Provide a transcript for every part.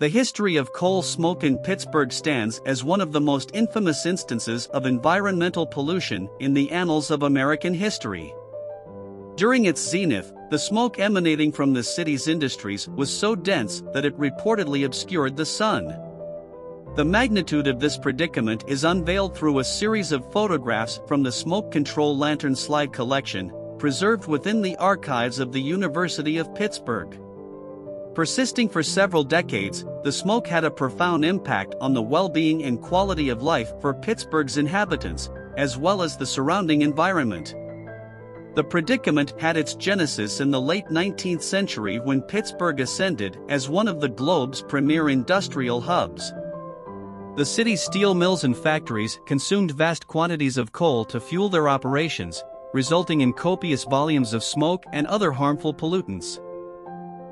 The history of coal smoke in Pittsburgh stands as one of the most infamous instances of environmental pollution in the annals of American history. During its zenith, the smoke emanating from the city's industries was so dense that it reportedly obscured the sun. The magnitude of this predicament is unveiled through a series of photographs from the Smoke Control Lantern Slide collection, preserved within the archives of the University of Pittsburgh. Persisting for several decades, the smoke had a profound impact on the well being and quality of life for Pittsburgh's inhabitants, as well as the surrounding environment. The predicament had its genesis in the late 19th century when Pittsburgh ascended as one of the globe's premier industrial hubs. The city's steel mills and factories consumed vast quantities of coal to fuel their operations, resulting in copious volumes of smoke and other harmful pollutants.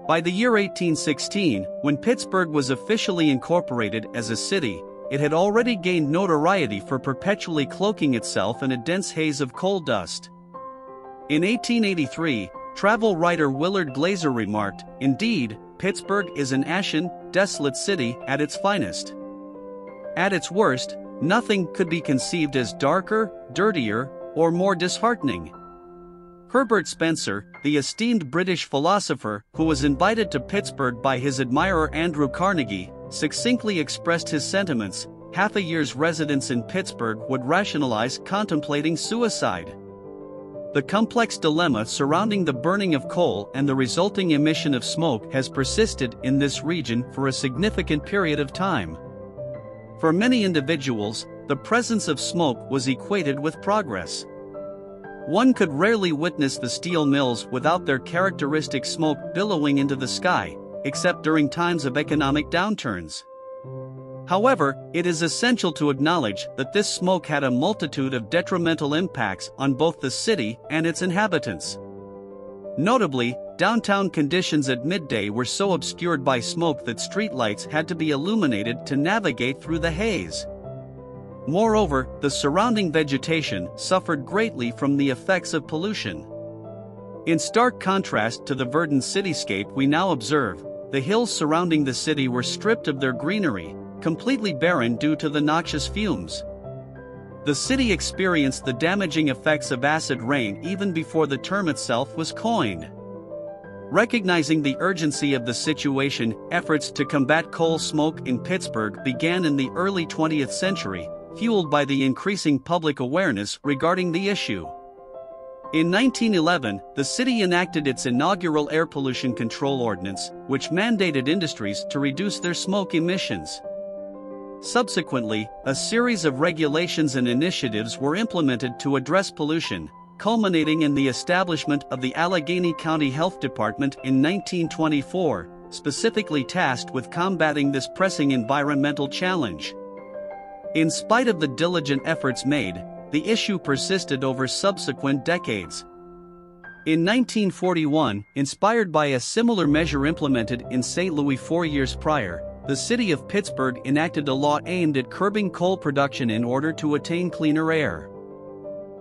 By the year 1816, when Pittsburgh was officially incorporated as a city, it had already gained notoriety for perpetually cloaking itself in a dense haze of coal dust. In 1883, travel writer Willard Glazier remarked, Indeed, Pittsburgh is an ashen, desolate city at its finest. At its worst, nothing could be conceived as darker, dirtier, or more disheartening. Herbert Spencer, the esteemed British philosopher who was invited to Pittsburgh by his admirer Andrew Carnegie, succinctly expressed his sentiments half a year's residence in Pittsburgh would rationalize contemplating suicide. The complex dilemma surrounding the burning of coal and the resulting emission of smoke has persisted in this region for a significant period of time. For many individuals, the presence of smoke was equated with progress. One could rarely witness the steel mills without their characteristic smoke billowing into the sky, except during times of economic downturns. However, it is essential to acknowledge that this smoke had a multitude of detrimental impacts on both the city and its inhabitants. Notably, downtown conditions at midday were so obscured by smoke that streetlights had to be illuminated to navigate through the haze. Moreover, the surrounding vegetation suffered greatly from the effects of pollution. In stark contrast to the verdant cityscape we now observe, the hills surrounding the city were stripped of their greenery, completely barren due to the noxious fumes. The city experienced the damaging effects of acid rain even before the term itself was coined. Recognizing the urgency of the situation, efforts to combat coal smoke in Pittsburgh began in the early 20th century, fueled by the increasing public awareness regarding the issue. In 1911, the city enacted its inaugural air pollution control ordinance, which mandated industries to reduce their smoke emissions. Subsequently, a series of regulations and initiatives were implemented to address pollution, culminating in the establishment of the Allegheny County Health Department in 1924, specifically tasked with combating this pressing environmental challenge. In spite of the diligent efforts made, the issue persisted over subsequent decades. In 1941, inspired by a similar measure implemented in St. Louis four years prior, the city of Pittsburgh enacted a law aimed at curbing coal production in order to attain cleaner air.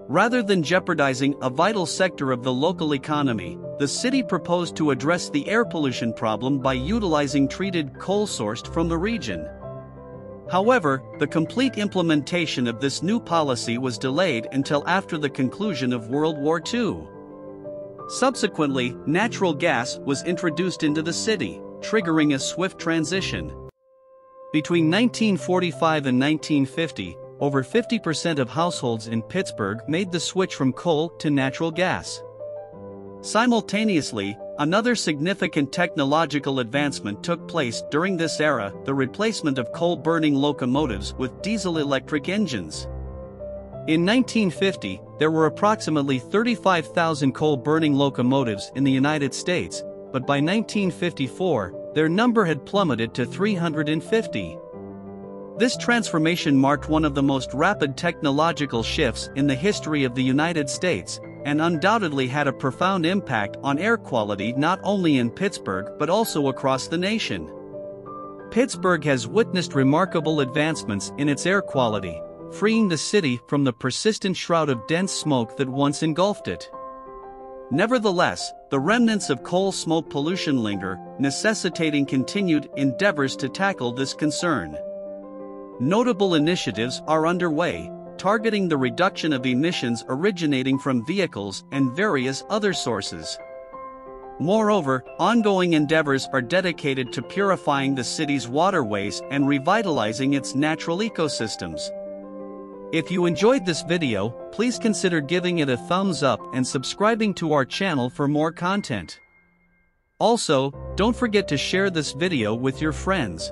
Rather than jeopardizing a vital sector of the local economy, the city proposed to address the air pollution problem by utilizing treated coal sourced from the region. However, the complete implementation of this new policy was delayed until after the conclusion of World War II. Subsequently, natural gas was introduced into the city, triggering a swift transition. Between 1945 and 1950, over 50% of households in Pittsburgh made the switch from coal to natural gas. Simultaneously, Another significant technological advancement took place during this era the replacement of coal burning locomotives with diesel electric engines. In 1950, there were approximately 35,000 coal burning locomotives in the United States, but by 1954, their number had plummeted to 350. This transformation marked one of the most rapid technological shifts in the history of the United States, and undoubtedly had a profound impact on air quality not only in Pittsburgh but also across the nation. Pittsburgh has witnessed remarkable advancements in its air quality, freeing the city from the persistent shroud of dense smoke that once engulfed it. Nevertheless, the remnants of coal smoke pollution linger, necessitating continued endeavors to tackle this concern. Notable initiatives are underway, targeting the reduction of emissions originating from vehicles and various other sources. Moreover, ongoing endeavors are dedicated to purifying the city's waterways and revitalizing its natural ecosystems. If you enjoyed this video, please consider giving it a thumbs up and subscribing to our channel for more content. Also, don't forget to share this video with your friends.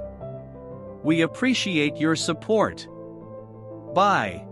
We appreciate your support. Bye.